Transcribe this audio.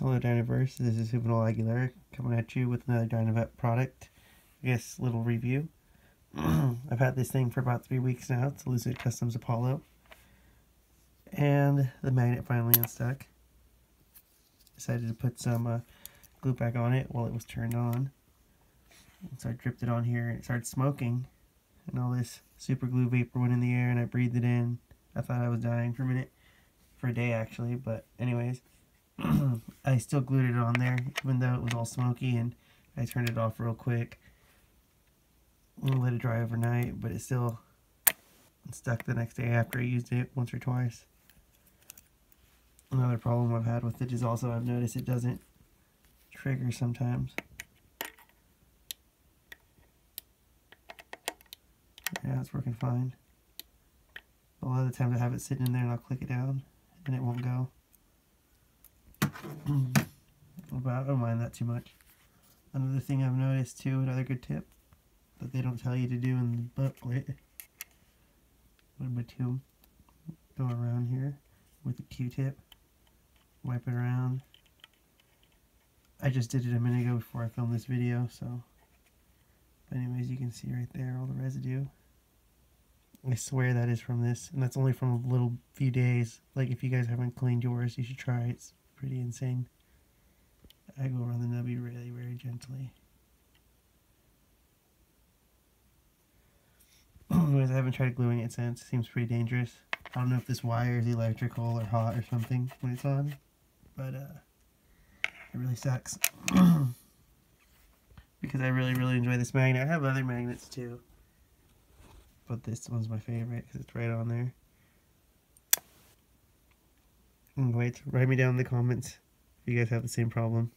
Hello Dynaverse, this is Juvenal Aguilera coming at you with another Dynavap product. I guess little review. I've had this thing for about three weeks now. It's a Lucid Customs Apollo. And the magnet finally unstuck. Decided to put some uh, glue back on it while it was turned on. So I dripped it on here and it started smoking. And all this super glue vapor went in the air and I breathed it in. I thought I was dying for a minute. For a day actually, but anyways. I still glued it on there, even though it was all smoky, and I turned it off real quick. And let it dry overnight, but it still stuck the next day after I used it once or twice. Another problem I've had with it is also I've noticed it doesn't trigger sometimes. Yeah, it's working fine. A lot of the times I have it sitting in there and I'll click it down and it won't go. but I don't mind that too much. Another thing I've noticed too, another good tip that they don't tell you to do in the booklet. Number two, go around here with a Q-tip, wipe it around. I just did it a minute ago before I filmed this video, so. But anyways, you can see right there all the residue. I swear that is from this, and that's only from a little few days. Like if you guys haven't cleaned yours, you should try it. It's pretty insane. I go around the nubby really very gently. Anyways, I haven't tried gluing it since. It seems pretty dangerous. I don't know if this wire is electrical or hot or something when it's on, but uh, it really sucks. because I really, really enjoy this magnet. I have other magnets too, but this one's my favorite because it's right on there. Wait, write me down in the comments if you guys have the same problem.